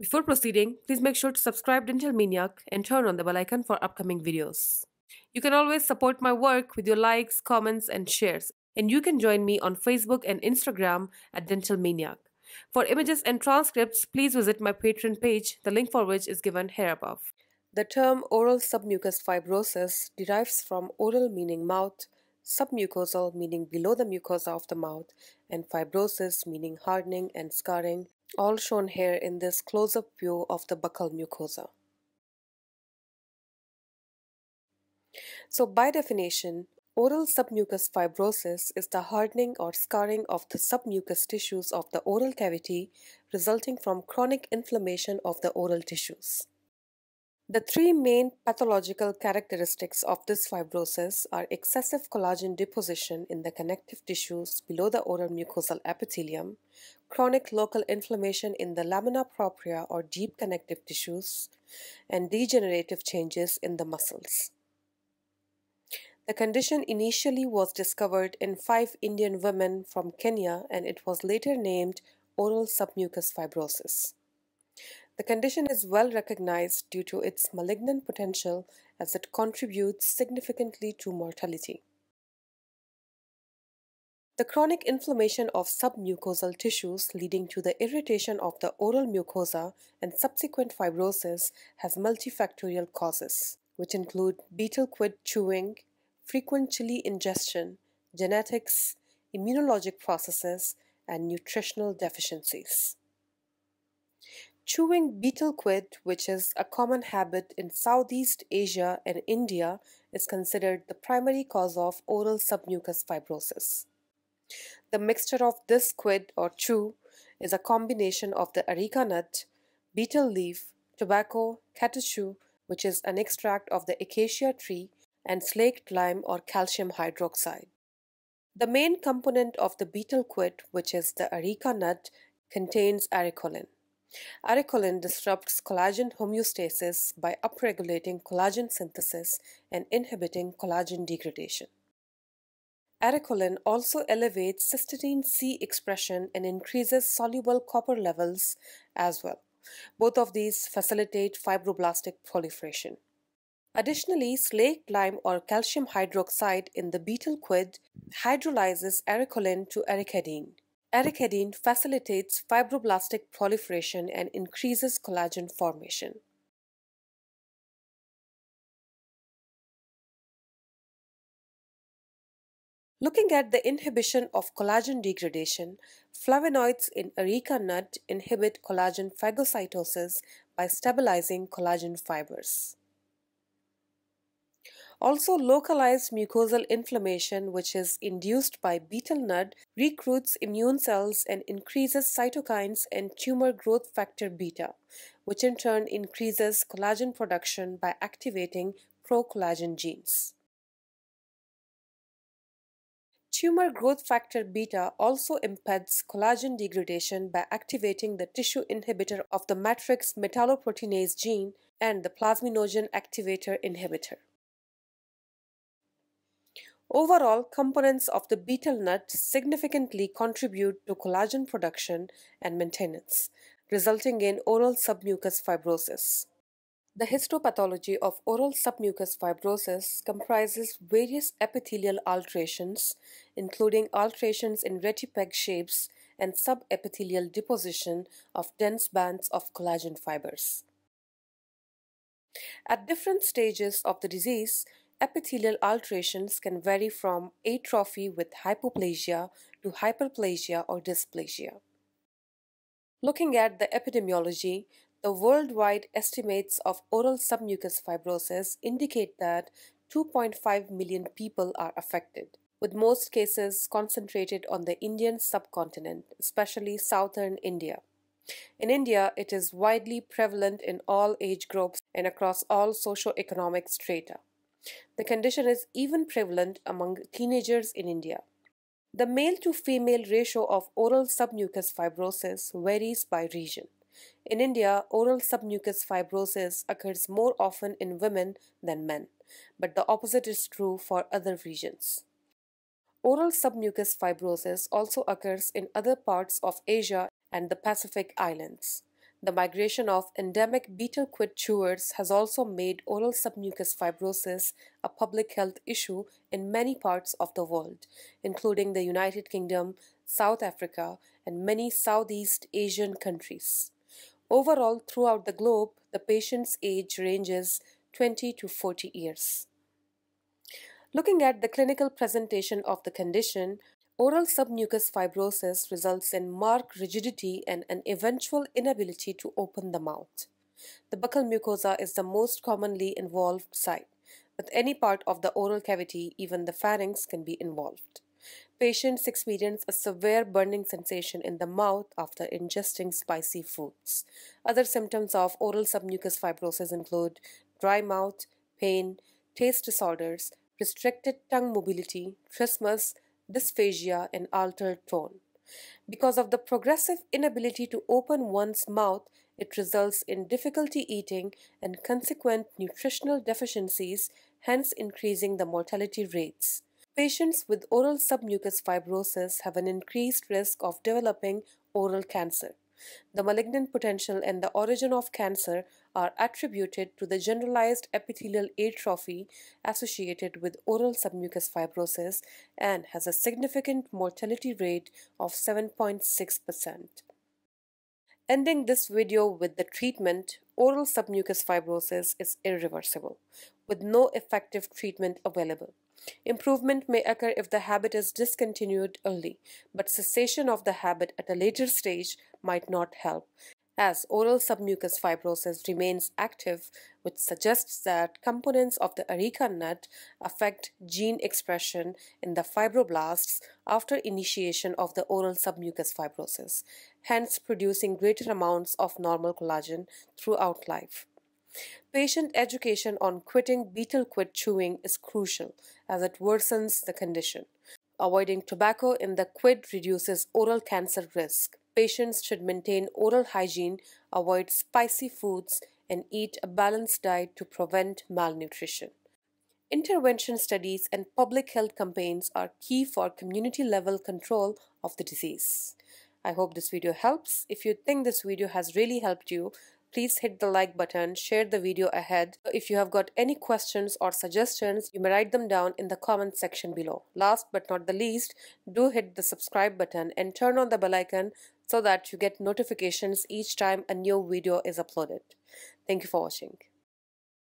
Before proceeding, please make sure to subscribe DentalManiaK and turn on the bell icon for upcoming videos. You can always support my work with your likes, comments, and shares, and you can join me on Facebook and Instagram at DentalManiaK. For images and transcripts, please visit my Patreon page, the link for which is given here above. The term oral submucous fibrosis derives from oral meaning mouth, submucosal meaning below the mucosa of the mouth, and fibrosis meaning hardening and scarring, all shown here in this close-up view of the buccal mucosa. So by definition, oral submucous fibrosis is the hardening or scarring of the submucous tissues of the oral cavity resulting from chronic inflammation of the oral tissues. The three main pathological characteristics of this fibrosis are excessive collagen deposition in the connective tissues below the oral mucosal epithelium, chronic local inflammation in the lamina propria or deep connective tissues, and degenerative changes in the muscles. The condition initially was discovered in five Indian women from Kenya and it was later named oral submucous fibrosis. The condition is well recognized due to its malignant potential as it contributes significantly to mortality. The chronic inflammation of submucosal tissues leading to the irritation of the oral mucosa and subsequent fibrosis has multifactorial causes, which include betel quid chewing, frequent chili ingestion, genetics, immunologic processes, and nutritional deficiencies. Chewing betel quid, which is a common habit in Southeast Asia and India, is considered the primary cause of oral submucous fibrosis. The mixture of this quid or chew is a combination of the areca nut, betel leaf, tobacco, catechu, which is an extract of the acacia tree, and slaked lime or calcium hydroxide. The main component of the betel quid, which is the areca nut, contains arecoline. Arecoline disrupts collagen homeostasis by upregulating collagen synthesis and inhibiting collagen degradation. Arecoline also elevates cystatin C expression and increases soluble copper levels as well. Both of these facilitate fibroblastic proliferation. Additionally, slaked lime or calcium hydroxide in the betel quid hydrolyzes arecoline to arecaidine. Arecaidine facilitates fibroblastic proliferation and increases collagen formation. Looking at the inhibition of collagen degradation, flavonoids in areca nut inhibit collagen phagocytosis by stabilizing collagen fibers. Also, localized mucosal inflammation, which is induced by betel nut, recruits immune cells and increases cytokines and tumor growth factor beta, which in turn increases collagen production by activating pro-collagen genes. Tumor growth factor beta also impedes collagen degradation by activating the tissue inhibitor of the matrix metalloproteinase gene and the plasminogen activator inhibitor. Overall, components of the betel nut significantly contribute to collagen production and maintenance, resulting in oral submucous fibrosis. The histopathology of oral submucous fibrosis comprises various epithelial alterations, including alterations in rete peg shapes and subepithelial deposition of dense bands of collagen fibers. At different stages of the disease, epithelial alterations can vary from atrophy with hypoplasia to hyperplasia or dysplasia. Looking at the epidemiology, the worldwide estimates of oral submucous fibrosis indicate that 2.5 million people are affected, with most cases concentrated on the Indian subcontinent, especially southern India. In India, it is widely prevalent in all age groups and across all socio-economic strata. The condition is even prevalent among teenagers in India. The male to female ratio of oral submucous fibrosis varies by region. In India, oral submucous fibrosis occurs more often in women than men, but the opposite is true for other regions. Oral submucous fibrosis also occurs in other parts of Asia and the Pacific Islands. The migration of endemic betel quid chewers has also made oral submucous fibrosis a public health issue in many parts of the world, including the United Kingdom, South Africa, and many Southeast Asian countries. Overall, throughout the globe, the patient's age ranges 20 to 40 years. Looking at the clinical presentation of the condition, Oral submucous fibrosis results in marked rigidity and an eventual inability to open the mouth. The buccal mucosa is the most commonly involved site. With any part of the oral cavity, even the pharynx can be involved. Patients experience a severe burning sensation in the mouth after ingesting spicy foods. Other symptoms of oral submucous fibrosis include dry mouth, pain, taste disorders, restricted tongue mobility, trismus, dysphagia, and altered tone. Because of the progressive inability to open one's mouth, it results in difficulty eating and consequent nutritional deficiencies, hence increasing the mortality rates. Patients with oral submucous fibrosis have an increased risk of developing oral cancer. The malignant potential and the origin of cancer are attributed to the generalized epithelial atrophy associated with oral submucous fibrosis and has a significant mortality rate of 7.6%. Ending this video with the treatment, oral submucous fibrosis is irreversible, with no effective treatment available. Improvement may occur if the habit is discontinued early, but cessation of the habit at a later stage might not help, as oral submucous fibrosis remains active, which suggests that components of the areca nut affect gene expression in the fibroblasts after initiation of the oral submucous fibrosis, hence producing greater amounts of normal collagen throughout life. Patient education on quitting betel quid chewing is crucial as it worsens the condition. Avoiding tobacco in the quid reduces oral cancer risk. Patients should maintain oral hygiene, avoid spicy foods, and eat a balanced diet to prevent malnutrition. Intervention studies and public health campaigns are key for community level control of the disease. I hope this video helps. If you think this video has really helped you, please hit the like button, share the video ahead. If you have got any questions or suggestions, you may write them down in the comment section below. Last but not the least, do hit the subscribe button and turn on the bell icon so that you get notifications each time a new video is uploaded. Thank you for watching.